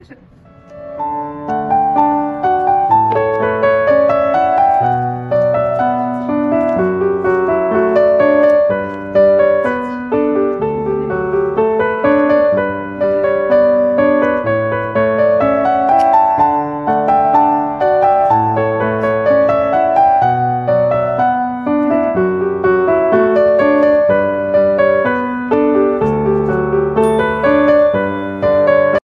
就是。